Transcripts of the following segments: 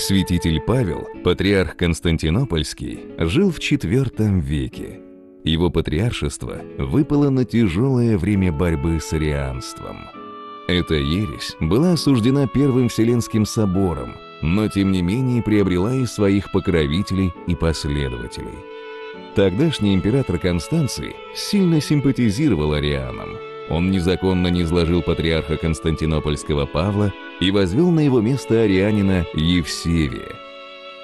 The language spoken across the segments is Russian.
Святитель Павел, патриарх Константинопольский, жил в IV веке. Его патриаршество выпало на тяжелое время борьбы с арианством. Эта ересь была осуждена Первым Вселенским собором, но тем не менее приобрела и своих покровителей и последователей. Тогдашний император Констанций сильно симпатизировал арианам. Он незаконно низложил патриарха Константинопольского Павла и возвел на его место арианина Евсевия.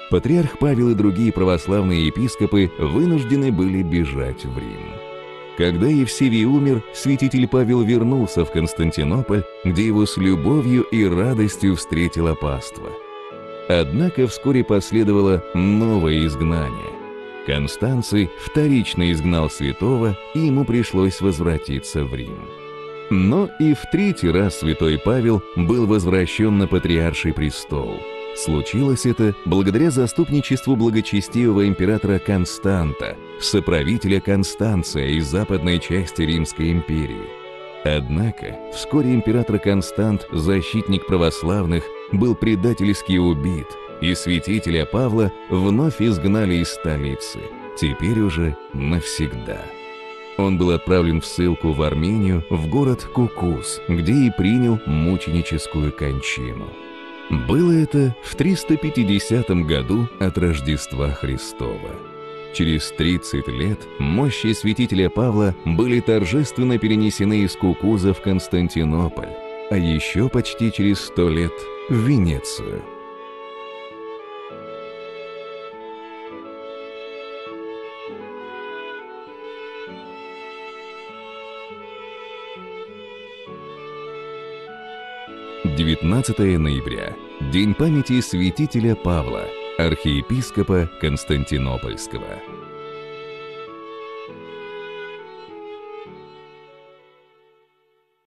Патриарх Павел и другие православные епископы вынуждены были бежать в Рим. Когда Евсевий умер, святитель Павел вернулся в Константинополь, где его с любовью и радостью встретило паство. Однако вскоре последовало новое изгнание. Констанций вторично изгнал святого, и ему пришлось возвратиться в Рим. Но и в третий раз святой Павел был возвращен на патриарший престол. Случилось это благодаря заступничеству благочестивого императора Константа, соправителя Констанция из западной части Римской империи. Однако вскоре император Констант, защитник православных, был предательски убит – и святителя Павла вновь изгнали из столицы, теперь уже навсегда. Он был отправлен в ссылку в Армению, в город Кукус, где и принял мученическую кончину. Было это в 350 году от Рождества Христова. Через 30 лет мощи святителя Павла были торжественно перенесены из Кукуза в Константинополь, а еще почти через 100 лет в Венецию – 19 ноября. День памяти святителя Павла, архиепископа Константинопольского.